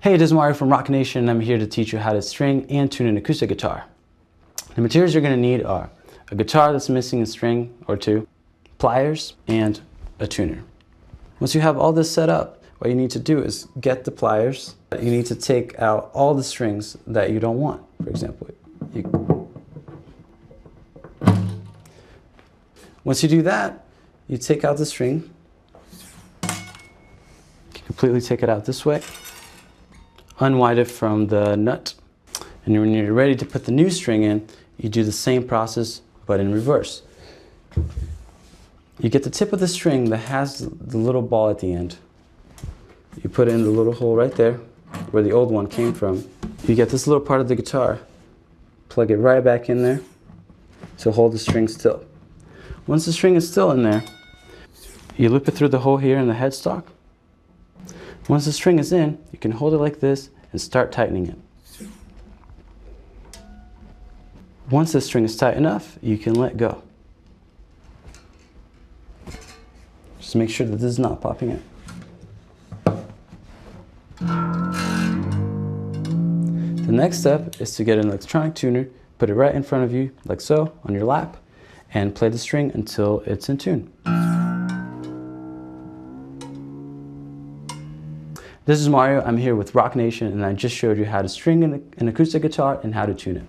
Hey, this is Mario from Rock Nation and I'm here to teach you how to string and tune an acoustic guitar. The materials you're going to need are a guitar that's missing a string or two, pliers, and a tuner. Once you have all this set up, what you need to do is get the pliers. You need to take out all the strings that you don't want. For example, you... once you do that, you take out the string. You completely take it out this way unwind it from the nut. And when you're ready to put the new string in, you do the same process, but in reverse. You get the tip of the string that has the little ball at the end. You put it in the little hole right there, where the old one came from. You get this little part of the guitar, plug it right back in there to hold the string still. Once the string is still in there, you loop it through the hole here in the headstock, once the string is in, you can hold it like this and start tightening it. Once the string is tight enough, you can let go. Just make sure that this is not popping out. The next step is to get an electronic tuner, put it right in front of you, like so, on your lap, and play the string until it's in tune. This is Mario, I'm here with Rock Nation and I just showed you how to string an, acoustic guitar and how to tune it.